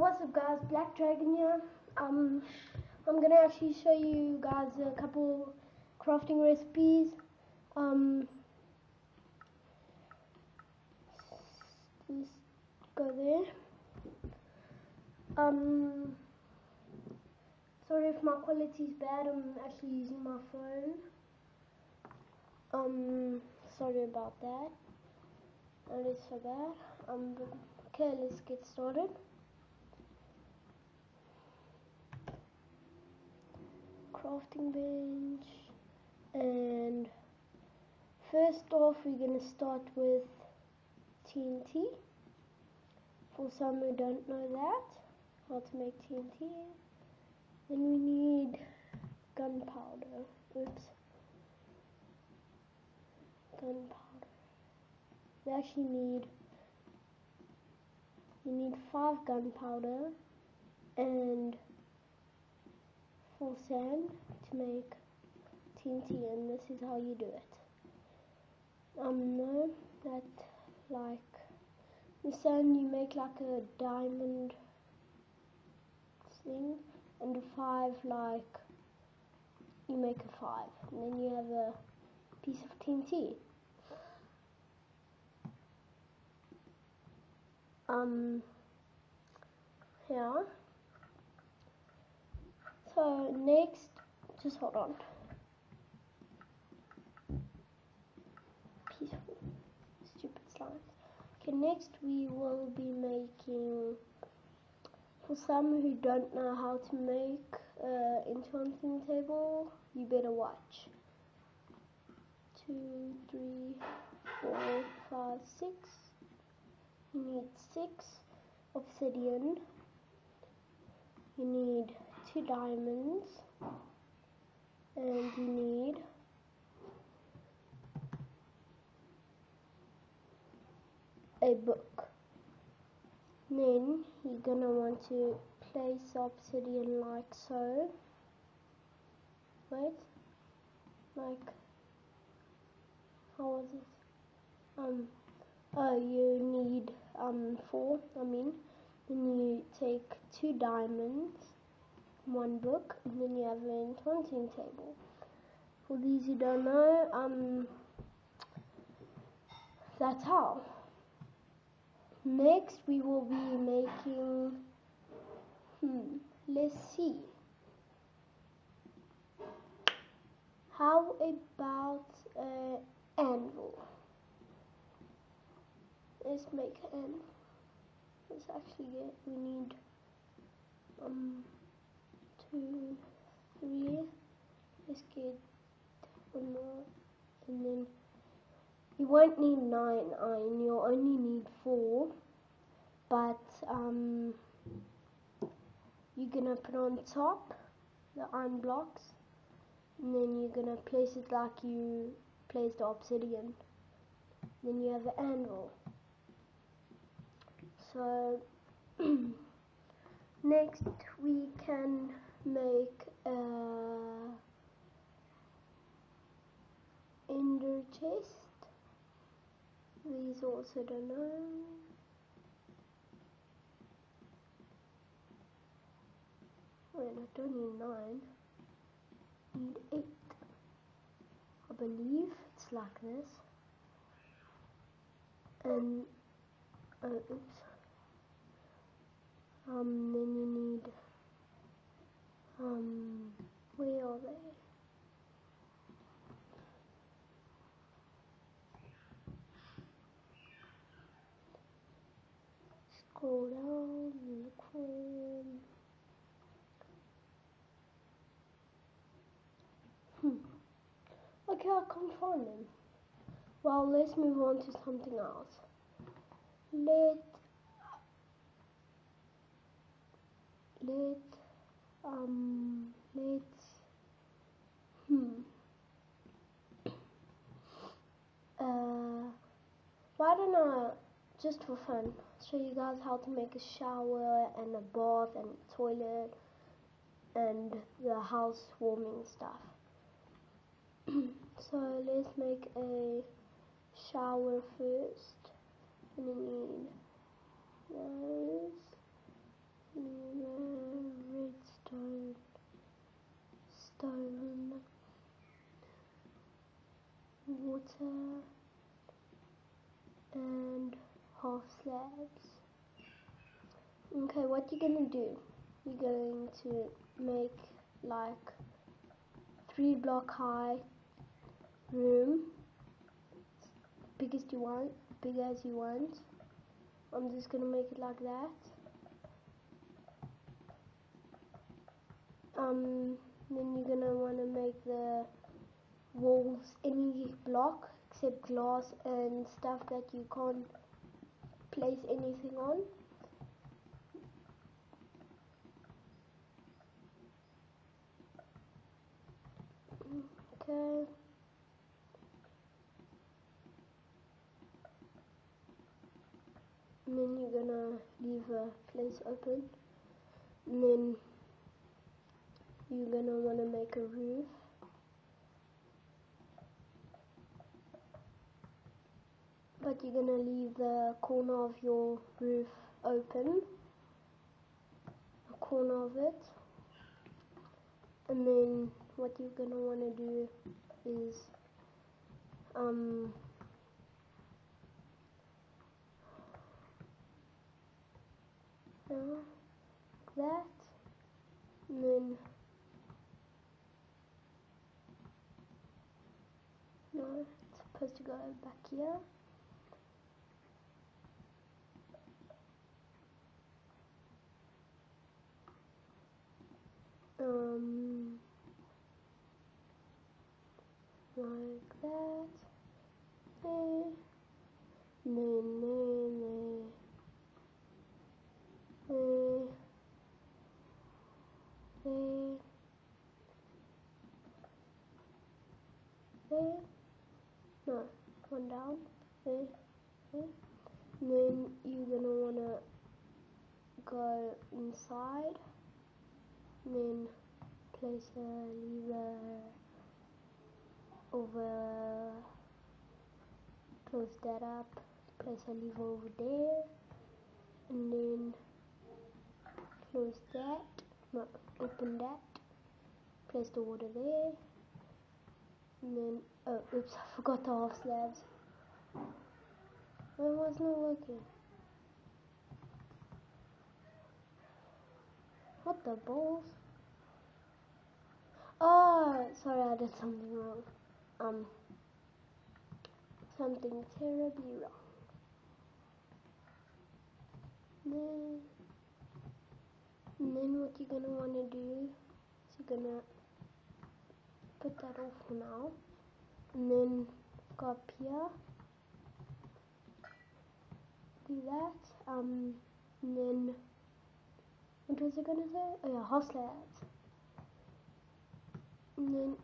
what's up guys, Black Dragon here. Um, I'm gonna actually show you guys a couple crafting recipes. Um, just go there. Um, sorry if my quality is bad, I'm actually using my phone. Um, sorry about that. That is so bad. Um, okay, let's get started. Crafting bench. And first off we're going to start with TNT for some who don't know that how to make TNT then we need gunpowder. Oops. Gunpowder. We actually need you need five gunpowder and full sand to make TNT and this is how you do it. Um know that like the sand you make like a diamond thing and a five like you make a five and then you have a piece of TNT. Um here so next, just hold on. Peaceful, stupid slime. Okay, next we will be making, for some who don't know how to make uh, enchanting table, you better watch. Two, three, four, five, six. You need six obsidian. You need two diamonds. And you need a book. Then you're gonna want to place obsidian like so. Wait. Like how was it? Um oh you need um four I mean. Then you take two diamonds one book, and then you have an enchanting table. For these who don't know, um, that's how. Next, we will be making, hmm, let's see. How about uh, anvil? Let's make an anvil. Let's actually get, we need, um, more. And then you won't need nine iron, you'll only need four. But um, you're gonna put on top the iron blocks and then you're gonna place it like you place the obsidian. Then you have the anvil. So next we can make a ender chest. These also don't know. Wait, I don't need nine. Need eight. I believe it's like this. And oh, oops. Um, then you need um, where are they? Scroll down look. Hmm. Okay, I can't find them. Well, let's move on to something else. Let let um let's hmm. Uh why don't I just for fun show you guys how to make a shower and a bath and a toilet and the house warming stuff. So let's make a shower first. And you need those stone, stone, water, and half slabs. Okay, what you're gonna do, you're going to make like three block high room, biggest you want, big as you want. I'm just gonna make it like that. Um, then you're gonna wanna make the walls any block except glass and stuff that you can't place anything on. Okay. And then you're gonna leave a place open. And then you're gonna wanna make a roof. But you're gonna leave the corner of your roof open. A corner of it. And then what you're gonna wanna do is um uh, that and then no it's supposed to go back here. Um like that. There. And then there there there there there no one down there there and then you're gonna wanna go inside then place a lever over close that up place a lever over there and then close that no open that place the water there and then oh oops I forgot the half slabs why was not working what the balls? Oh sorry I did something wrong. Um something terribly wrong. Then then what you're gonna wanna do is you're gonna put that off for now. And then go up here do that um and then what was I gonna say? Oh yeah slabs and then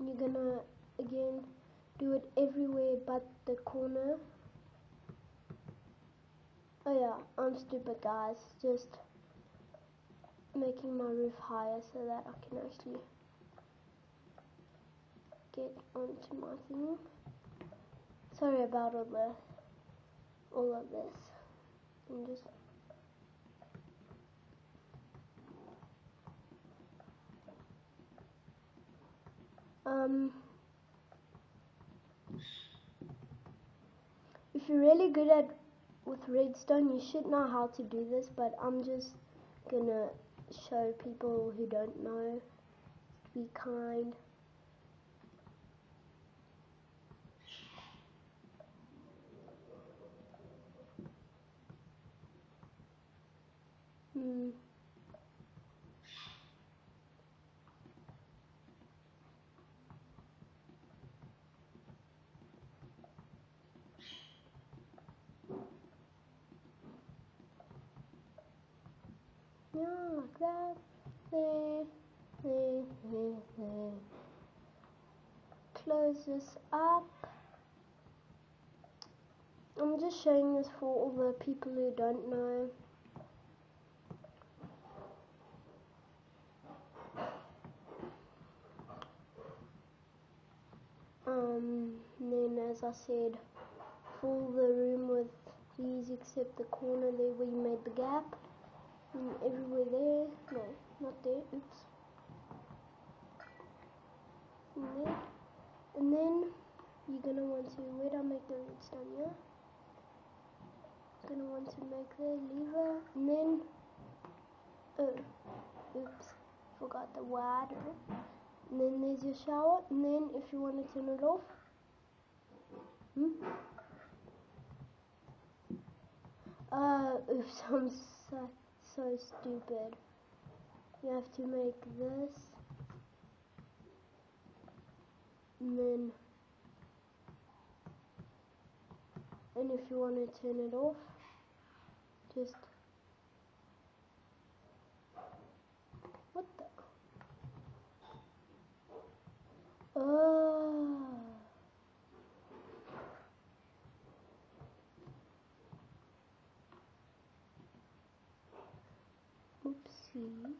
you're gonna again do it everywhere but the corner. Oh yeah I'm stupid guys just making my roof higher so that I can actually get onto my thing. Sorry about all the all of this. I'm just um if you're really good at with redstone you should know how to do this but I'm just gonna show people who don't know be kind hmm Yeah, like that. Close this up. I'm just showing this for all the people who don't know. Um, then as I said, fill the room with these except the corner there where you made the gap. Everywhere there. No, not there. Oops. And then, and then you're gonna want to, do I make the redstone, yeah? Gonna want to make the lever and then Oh, oops, forgot the water. And then there's your shower. And then if you want to turn it off, hmm? Uh, oops, I'm so, so stupid. You have to make this. And then, and if you want to turn it off, just, what the? Oh. 嗯